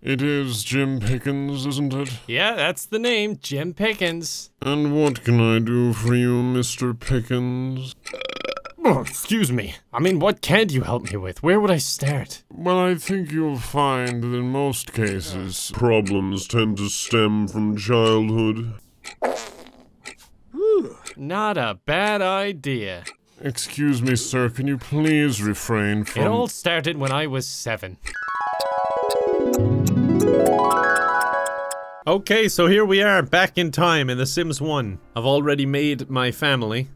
It is Jim Pickens, isn't it? Yeah, that's the name, Jim Pickens. And what can I do for you, Mr. Pickens? Oh, excuse me. I mean, what can you help me with? Where would I start? Well, I think you'll find that in most cases, problems tend to stem from childhood. Not a bad idea. Excuse me, sir, can you please refrain from- It all started when I was seven. Okay, so here we are, back in time in The Sims 1. I've already made my family,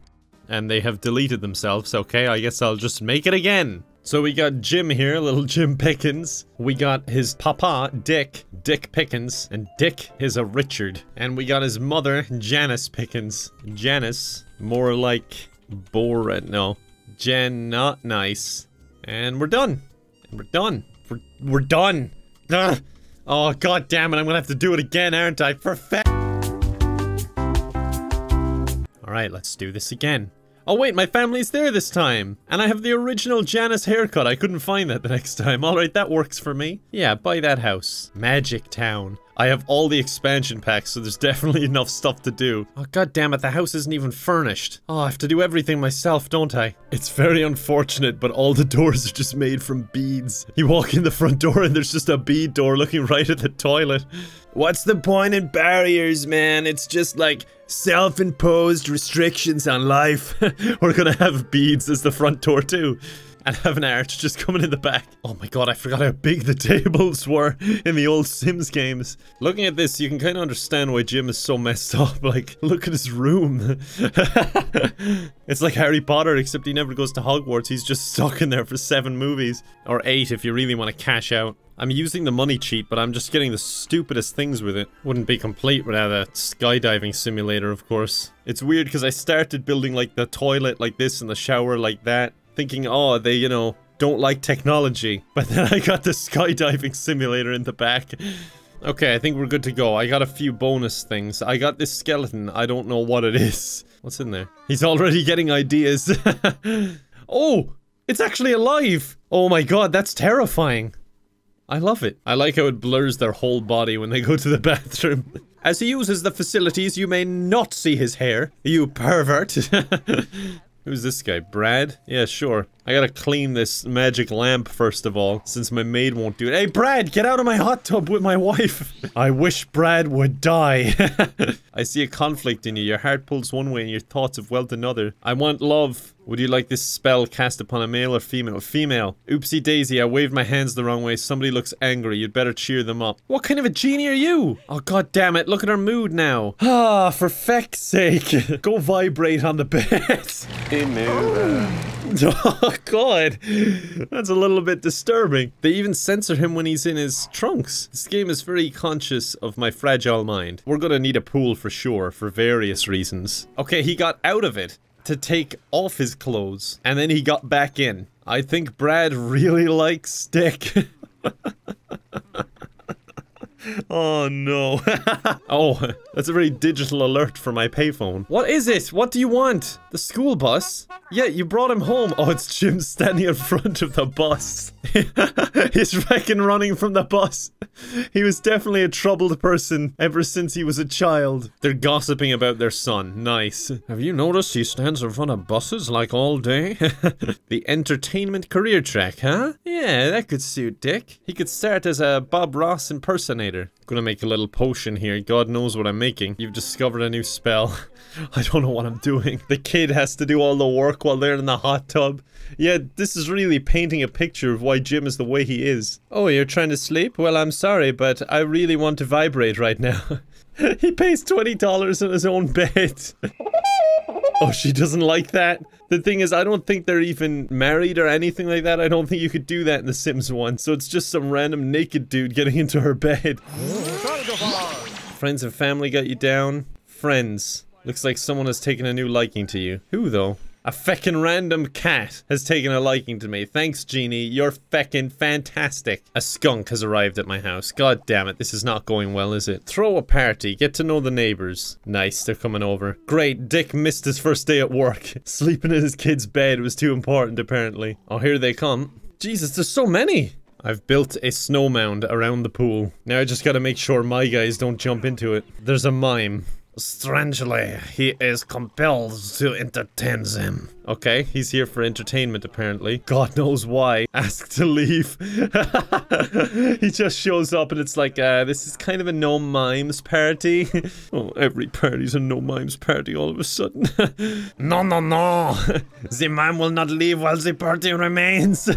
and they have deleted themselves, okay? I guess I'll just make it again. So we got Jim here, little Jim Pickens. We got his papa, Dick, Dick Pickens, and Dick is a Richard. And we got his mother, Janice Pickens. Janice, more like Borat, no. Jen, not nice. And we're done. We're done. We're, we're done. Ugh. Oh, god damn it, I'm gonna have to do it again, aren't I? For Alright, let's do this again. Oh wait, my family's there this time! And I have the original Janice haircut, I couldn't find that the next time. Alright, that works for me. Yeah, buy that house. Magic Town. I have all the expansion packs, so there's definitely enough stuff to do. Oh god damn it, the house isn't even furnished. Oh, I have to do everything myself, don't I? It's very unfortunate, but all the doors are just made from beads. You walk in the front door and there's just a bead door looking right at the toilet. What's the point in barriers, man? It's just like self-imposed restrictions on life. We're gonna have beads as the front door too. And have an arch just coming in the back. Oh my god, I forgot how big the tables were in the old Sims games. Looking at this, you can kind of understand why Jim is so messed up. Like, look at his room. it's like Harry Potter, except he never goes to Hogwarts. He's just stuck in there for seven movies. Or eight if you really want to cash out. I'm using the money cheat, but I'm just getting the stupidest things with it. Wouldn't be complete without a skydiving simulator, of course. It's weird because I started building like the toilet like this and the shower like that thinking, oh, they, you know, don't like technology. But then I got the skydiving simulator in the back. Okay, I think we're good to go. I got a few bonus things. I got this skeleton. I don't know what it is. What's in there? He's already getting ideas. oh, it's actually alive. Oh my god, that's terrifying. I love it. I like how it blurs their whole body when they go to the bathroom. As he uses the facilities, you may not see his hair, you pervert. Who's this guy? Brad? Yeah, sure. I gotta clean this magic lamp first of all, since my maid won't do it. Hey, Brad, get out of my hot tub with my wife! I wish Brad would die. I see a conflict in you. Your heart pulls one way and your thoughts of wealth another. I want love. Would you like this spell cast upon a male or female? Female. Oopsie daisy, I waved my hands the wrong way. Somebody looks angry. You'd better cheer them up. What kind of a genie are you? Oh, god damn it. Look at her mood now. Ah, for feck's sake. Go vibrate on the bed. Hey. Oh god, that's a little bit disturbing. They even censor him when he's in his trunks. This game is very conscious of my fragile mind. We're gonna need a pool for sure, for various reasons. Okay, he got out of it to take off his clothes, and then he got back in. I think Brad really likes Dick. Oh no. oh, that's a very digital alert for my payphone. What is it? What do you want? The school bus? Yeah, you brought him home. Oh, it's Jim standing in front of the bus. He's fucking running from the bus. He was definitely a troubled person ever since he was a child. They're gossiping about their son. Nice. Have you noticed he stands in front of buses like all day? the entertainment career track, huh? Yeah, that could suit Dick. He could start as a Bob Ross impersonator. Gonna make a little potion here. God knows what I'm making. You've discovered a new spell. I don't know what I'm doing. The kid has to do all the work while they're in the hot tub. Yeah, this is really painting a picture of why Jim is the way he is. Oh, you're trying to sleep? Well, I'm sorry, but I really want to vibrate right now. he pays $20 in his own bed. Oh, she doesn't like that? The thing is, I don't think they're even married or anything like that. I don't think you could do that in The Sims 1. So it's just some random naked dude getting into her bed. Friends and family got you down? Friends. Looks like someone has taken a new liking to you. Who, though? A feckin' random cat has taken a liking to me. Thanks, Genie. You're feckin' fantastic. A skunk has arrived at my house. God damn it, this is not going well, is it? Throw a party. Get to know the neighbors. Nice, they're coming over. Great, Dick missed his first day at work. Sleeping in his kid's bed was too important, apparently. Oh, here they come. Jesus, there's so many. I've built a snow mound around the pool. Now I just gotta make sure my guys don't jump into it. There's a mime. Strangely, he is compelled to entertain them. Okay, he's here for entertainment apparently. God knows why. Ask to leave. he just shows up and it's like, uh, this is kind of a no mimes party. oh, every party's a no mimes party all of a sudden. no, no, no. the mime will not leave while the party remains.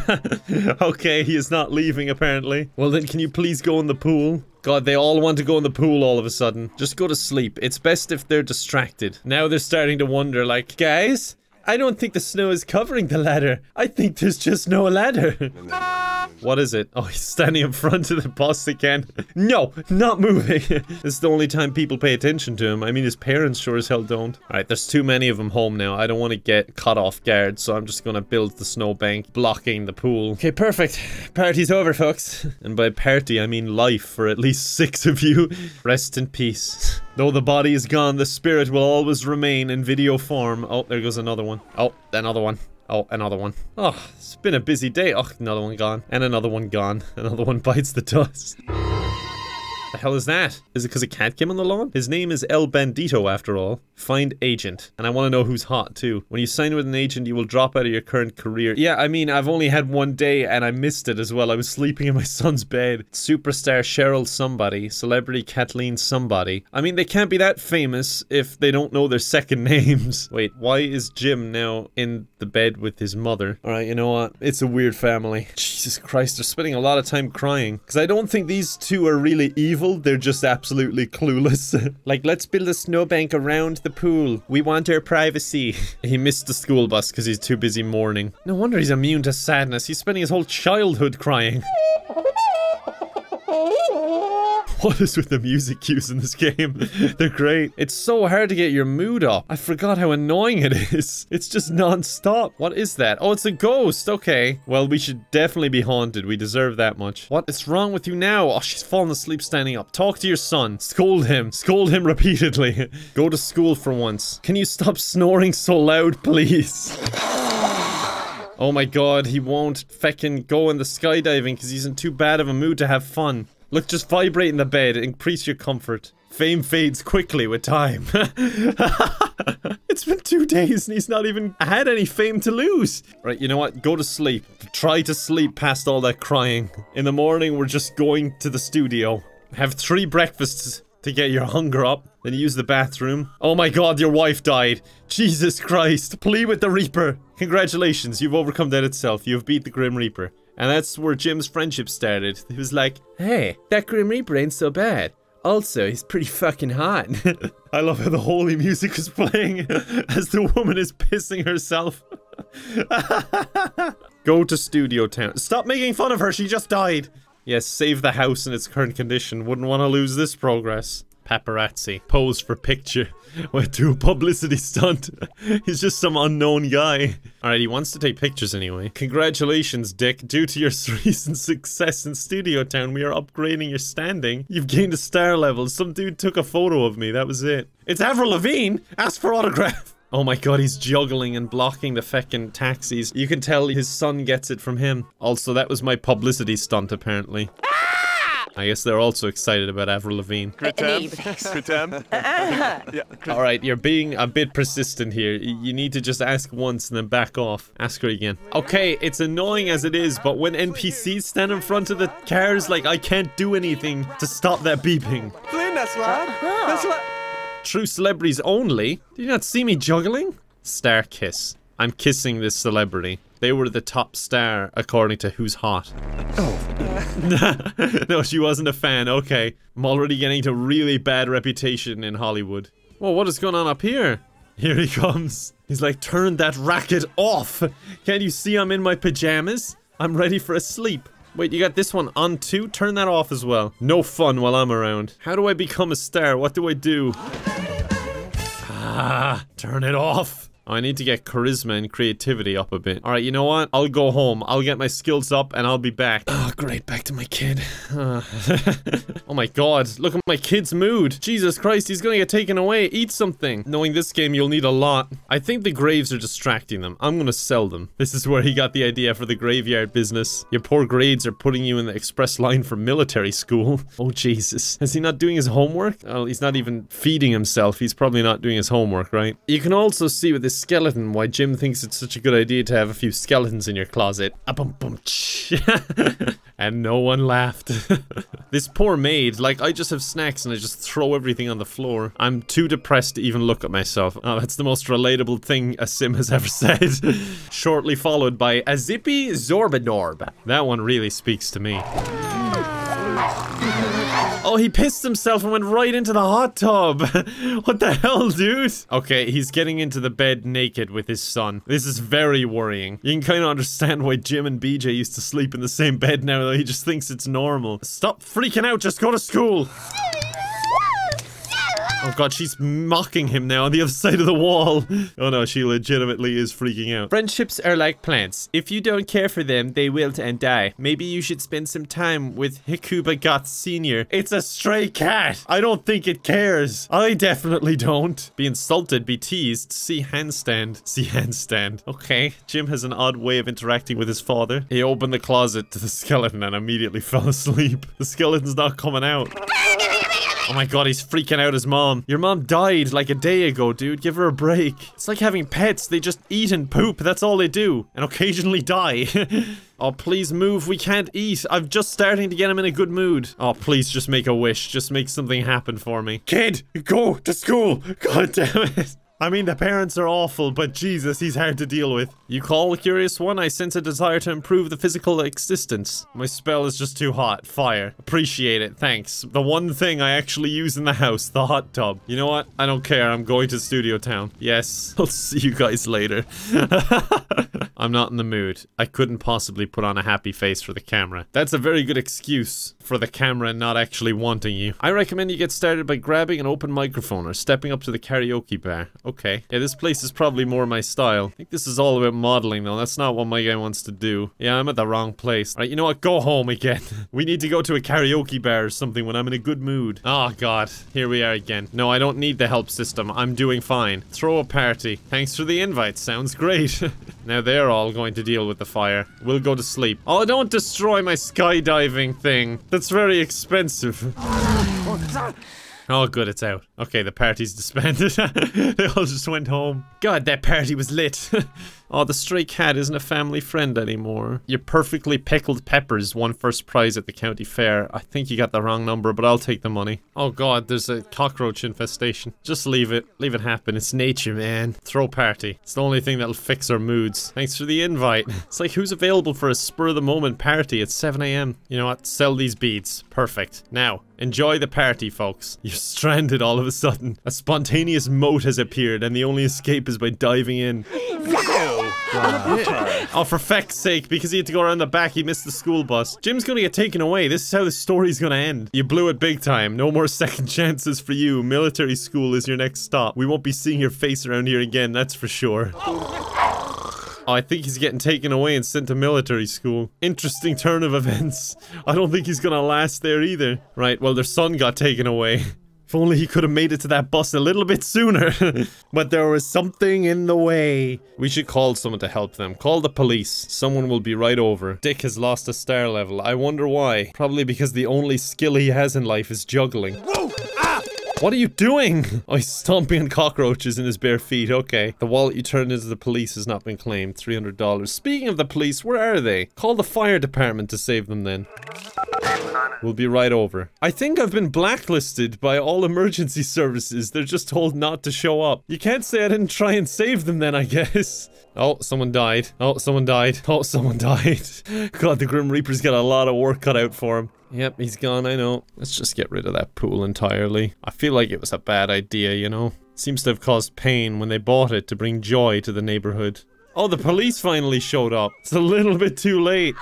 okay, he is not leaving apparently. Well then, can you please go in the pool? God, they all want to go in the pool all of a sudden. Just go to sleep. It's best if they're distracted. Now they're starting to wonder, like, guys, I don't think the snow is covering the ladder. I think there's just no ladder. What is it? Oh, he's standing in front of the boss again. no, not moving. this is the only time people pay attention to him. I mean, his parents sure as hell don't. Alright, there's too many of them home now. I don't want to get caught off guard, so I'm just gonna build the snowbank, blocking the pool. Okay, perfect. Party's over, folks. And by party, I mean life for at least six of you. Rest in peace. Though the body is gone, the spirit will always remain in video form. Oh, there goes another one. Oh, another one. Oh, another one. Oh, it's been a busy day. Oh, another one gone. And another one gone. Another one bites the dust. The hell is that? Is it because a cat came on the lawn? His name is El Bandito after all. Find agent. And I want to know who's hot too. When you sign with an agent, you will drop out of your current career. Yeah, I mean, I've only had one day and I missed it as well. I was sleeping in my son's bed. Superstar Cheryl somebody. Celebrity Kathleen somebody. I mean, they can't be that famous if they don't know their second names. Wait, why is Jim now in the bed with his mother? Alright, you know what? It's a weird family. Jesus Christ, they're spending a lot of time crying. Because I don't think these two are really evil. They're just absolutely clueless. like, let's build a snowbank around the pool. We want our privacy. he missed the school bus because he's too busy mourning. No wonder he's immune to sadness. He's spending his whole childhood crying. What is with the music cues in this game? They're great. It's so hard to get your mood up. I forgot how annoying it is. It's just non-stop. What is that? Oh, it's a ghost. Okay. Well, we should definitely be haunted. We deserve that much. What is wrong with you now? Oh, she's fallen asleep standing up. Talk to your son. Scold him. Scold him repeatedly. Go to school for once. Can you stop snoring so loud, please? Oh my god, he won't feckin' go in the skydiving because he's in too bad of a mood to have fun. Look, just vibrate in the bed, increase your comfort. Fame fades quickly with time. it's been two days and he's not even had any fame to lose. Right, you know what? Go to sleep. Try to sleep past all that crying. In the morning, we're just going to the studio. Have three breakfasts to get your hunger up. Then use the bathroom. Oh my god, your wife died. Jesus Christ. Plea with the Reaper. Congratulations, you've overcome death itself. You've beat the Grim Reaper. And that's where Jim's friendship started. He was like, hey, that Grim Reaper ain't so bad. Also, he's pretty fucking hot. I love how the holy music is playing as the woman is pissing herself. Go to Studio Town. Stop making fun of her, she just died. Yes, save the house in its current condition. Wouldn't want to lose this progress. Paparazzi. Pose for picture. Went to a publicity stunt. He's just some unknown guy. Alright, he wants to take pictures anyway. Congratulations, Dick. Due to your recent success in Studio Town, we are upgrading your standing. You've gained a star level. Some dude took a photo of me. That was it. It's Avril Lavigne! Ask for autograph! Oh my god, he's juggling and blocking the feckin' taxis. You can tell his son gets it from him. Also, that was my publicity stunt, apparently. Ah! I guess they're also excited about Avril Lavigne. Pretend. Pretend. Ah. yeah. Alright, you're being a bit persistent here. You need to just ask once and then back off. Ask her again. Okay, it's annoying as it is, but when NPCs stand in front of the cars, like, I can't do anything to stop that beeping. Flynn, that's lad. Uh-huh. That's lad. True celebrities only? Do you not see me juggling? Star kiss. I'm kissing this celebrity. They were the top star according to Who's Hot. Oh. no, she wasn't a fan. Okay. I'm already getting to really bad reputation in Hollywood. Well, what is going on up here? Here he comes. He's like, turn that racket off. Can't you see I'm in my pajamas? I'm ready for a sleep. Wait, you got this one on too? Turn that off as well. No fun while I'm around. How do I become a star? What do I do? Ah, turn it off. Oh, I need to get charisma and creativity up a bit. All right, you know what? I'll go home. I'll get my skills up and I'll be back. Oh, great. Back to my kid. Uh. oh my god. Look at my kid's mood. Jesus Christ, he's gonna get taken away. Eat something. Knowing this game, you'll need a lot. I think the graves are distracting them. I'm gonna sell them. This is where he got the idea for the graveyard business. Your poor grades are putting you in the express line for military school. Oh, Jesus. Is he not doing his homework? Oh, he's not even feeding himself. He's probably not doing his homework, right? You can also see with this skeleton why Jim thinks it's such a good idea to have a few skeletons in your closet. And no one laughed. this poor maid, like I just have snacks and I just throw everything on the floor. I'm too depressed to even look at myself. Oh, that's the most relatable thing a sim has ever said. Shortly followed by a zippy Zorbanorb. That one really speaks to me. Oh, he pissed himself and went right into the hot tub. what the hell, dude? Okay, he's getting into the bed naked with his son. This is very worrying. You can kind of understand why Jim and BJ used to sleep in the same bed now, though. He just thinks it's normal. Stop freaking out. Just go to school. Oh god, she's mocking him now on the other side of the wall. Oh no, she legitimately is freaking out. Friendships are like plants. If you don't care for them, they wilt and die. Maybe you should spend some time with Hikuba Gotz Sr. It's a stray cat. I don't think it cares. I definitely don't. Be insulted, be teased, see handstand. See handstand. Okay, Jim has an odd way of interacting with his father. He opened the closet to the skeleton and immediately fell asleep. The skeleton's not coming out. Oh my god, he's freaking out his mom. Your mom died like a day ago, dude. Give her a break. It's like having pets. They just eat and poop. That's all they do. And occasionally die. oh, please move. We can't eat. I'm just starting to get him in a good mood. Oh, please just make a wish. Just make something happen for me. Kid, go to school. God damn it. I mean, the parents are awful, but Jesus, he's hard to deal with. You call the curious one? I sense a desire to improve the physical existence. My spell is just too hot. Fire. Appreciate it, thanks. The one thing I actually use in the house, the hot tub. You know what? I don't care, I'm going to Studio Town. Yes, I'll see you guys later. I'm not in the mood. I couldn't possibly put on a happy face for the camera. That's a very good excuse for the camera not actually wanting you. I recommend you get started by grabbing an open microphone or stepping up to the karaoke bar. Okay. Yeah, this place is probably more my style. I think this is all about modeling though. That's not what my guy wants to do. Yeah, I'm at the wrong place. Alright, you know what? Go home again. we need to go to a karaoke bar or something when I'm in a good mood. Oh god. Here we are again. No, I don't need the help system. I'm doing fine. Throw a party. Thanks for the invite. Sounds great. now they're all going to deal with the fire. We'll go to sleep. Oh, don't destroy my skydiving thing. That's very expensive. Oh, good, it's out. Okay, the party's disbanded. they all just went home. God, that party was lit. oh, the stray cat isn't a family friend anymore. Your perfectly pickled peppers won first prize at the county fair. I think you got the wrong number, but I'll take the money. Oh god, there's a cockroach infestation. Just leave it. Leave it happen. It's nature, man. Throw party. It's the only thing that'll fix our moods. Thanks for the invite. It's like, who's available for a spur-of-the-moment party at 7am? You know what? Sell these beads. Perfect. Now, Enjoy the party, folks. You're stranded all of a sudden. A spontaneous moat has appeared, and the only escape is by diving in. oh, for feck's sake, because he had to go around the back, he missed the school bus. Jim's gonna get taken away. This is how the story's gonna end. You blew it big time. No more second chances for you. Military school is your next stop. We won't be seeing your face around here again, that's for sure. Oh, I think he's getting taken away and sent to military school. Interesting turn of events. I don't think he's gonna last there either. Right, well, their son got taken away. If only he could have made it to that bus a little bit sooner. but there was something in the way. We should call someone to help them. Call the police. Someone will be right over. Dick has lost a star level. I wonder why. Probably because the only skill he has in life is juggling. Whoa! What are you doing? Oh, he's stomping on cockroaches in his bare feet. Okay. The wallet you turned into the police has not been claimed. $300. Speaking of the police, where are they? Call the fire department to save them then. We'll be right over. I think I've been blacklisted by all emergency services. They're just told not to show up. You can't say I didn't try and save them then, I guess. Oh, someone died. Oh, someone died. Oh, someone died. God, the Grim Reaper's got a lot of work cut out for him. Yep, he's gone, I know. Let's just get rid of that pool entirely. I feel like it was a bad idea, you know? seems to have caused pain when they bought it to bring joy to the neighborhood. Oh, the police finally showed up. It's a little bit too late.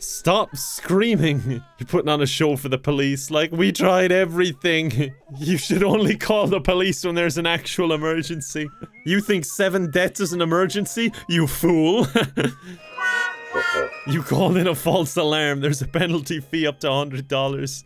Stop screaming. You're putting on a show for the police. Like, we tried everything. You should only call the police when there's an actual emergency. You think seven deaths is an emergency? You fool. you called in a false alarm. There's a penalty fee up to $100.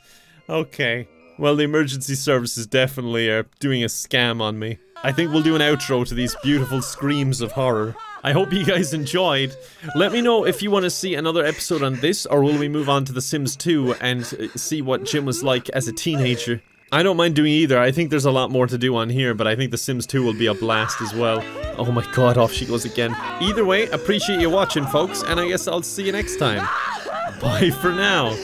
Okay. Well, the emergency services definitely are doing a scam on me. I think we'll do an outro to these beautiful screams of horror. I hope you guys enjoyed. Let me know if you want to see another episode on this, or will we move on to The Sims 2 and uh, see what Jim was like as a teenager. I don't mind doing either. I think there's a lot more to do on here, but I think The Sims 2 will be a blast as well. Oh my god, off she goes again. Either way, appreciate you watching, folks, and I guess I'll see you next time. Bye for now.